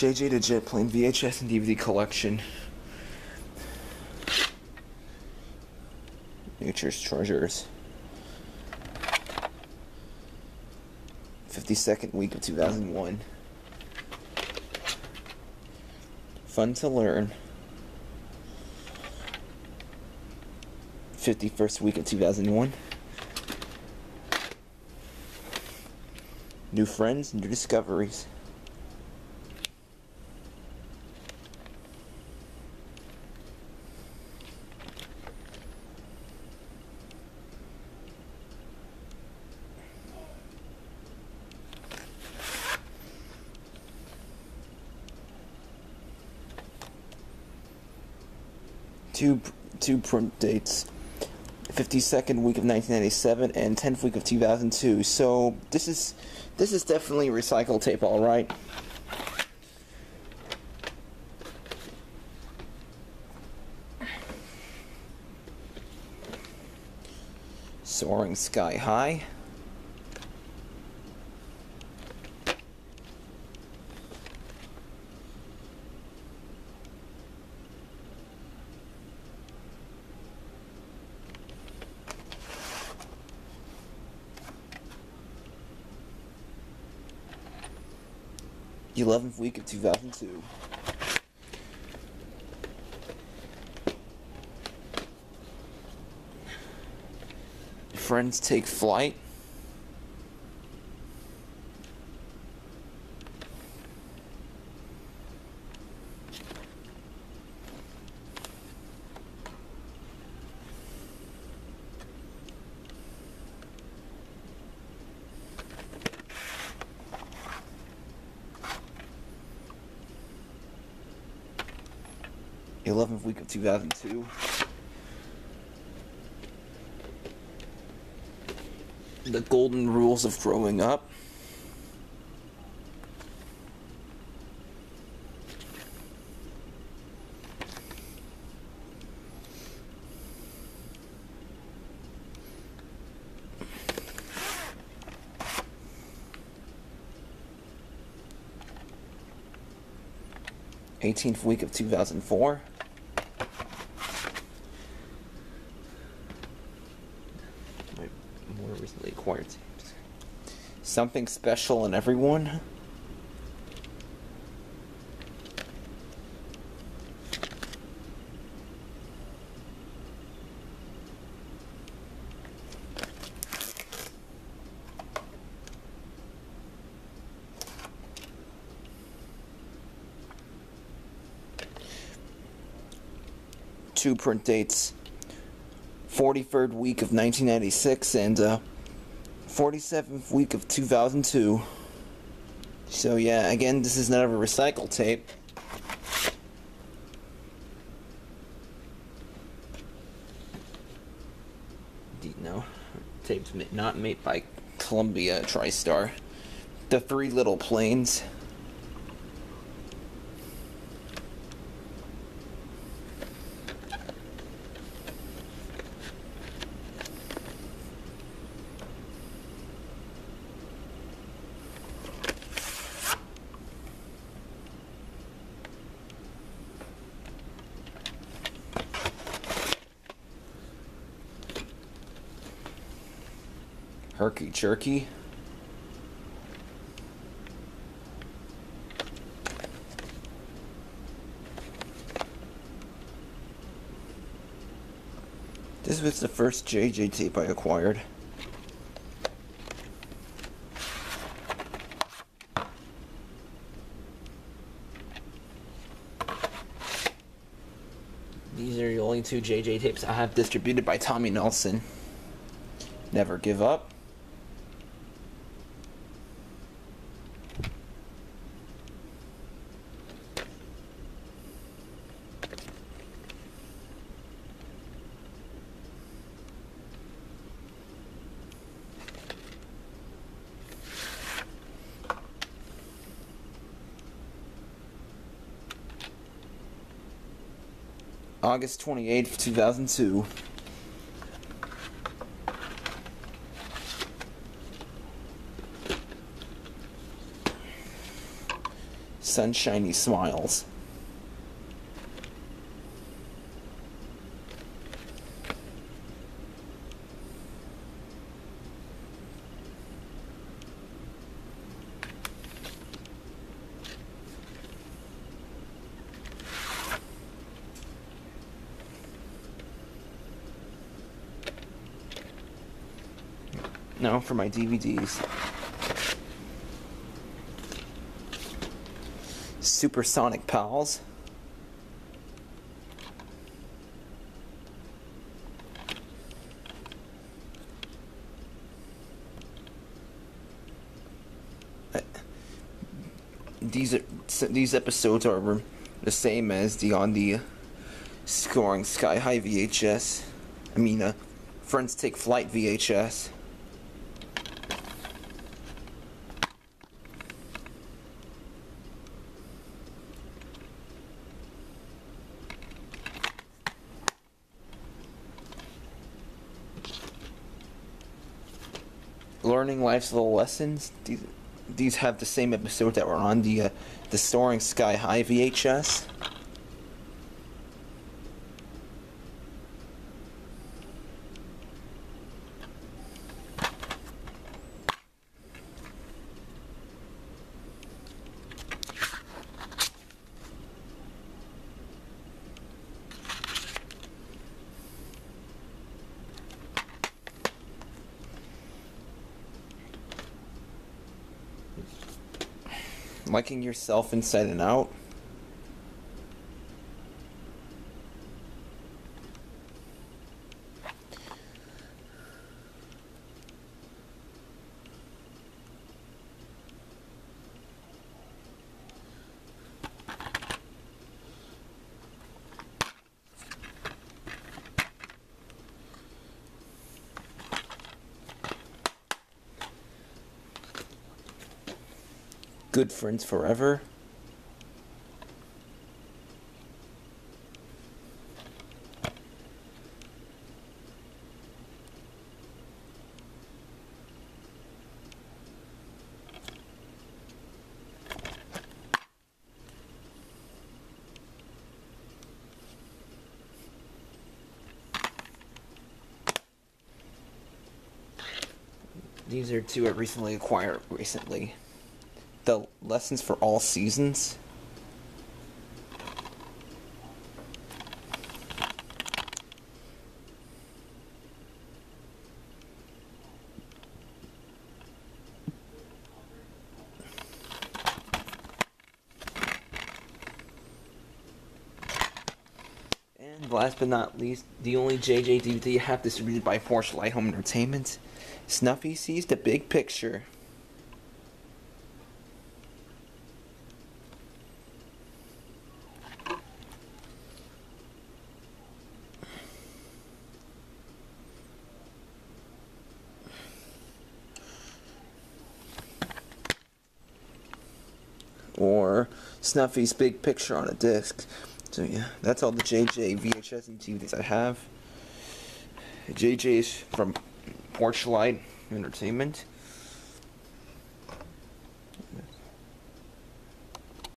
Jay Jay the Jet Plane VHS and DVD collection. Nature's Treasures. 52nd week of 2001. Fun to learn. 51st week of 2001. New friends, new discoveries. Two two print dates. 52nd week of 1997 and 10th week of 2002. So this is this is definitely recycled tape, all right. Soaring sky high. The 11th week of 2002. Friends take flight. The 11th week of 2002. The golden rules of growing up. Eighteenth week of two thousand four. My more recently acquired tapes. Something special in everyone. Two print dates. 43rd week of 1996 and uh, 47th week of 2002. So yeah, again, this is not a recycled tape. No. Tape's not made by Columbia TriStar. The Three Little Planes. Herky Jerky. This was the first Jay Jay tape I acquired. These are the only two Jay Jay tapes I have distributed by Tommy Nelson. Never give up. August 28th, 2002. sunshiny smiles. No, for my DVDs. Supersonic Pals. Uh, these these episodes are the same as the on the Soaring Sky High VHS. I mean, uh, Friends Take Flight VHS. Learning life's little lessons. These, these have the same episode that were on the uh, the Soaring Sky High VHS. Liking yourself inside and out. Good friends forever. These are two I recently acquired recently the lessons for all seasons. And last but not least, the only Jay Jay DVD I have distributed by Porchlight Home Entertainment. Snuffy sees the big picture. Or Snuffy's Big Picture on a disc. So yeah, that's all the Jay Jay VHS and I have. Jay Jay is from Porchlight Entertainment.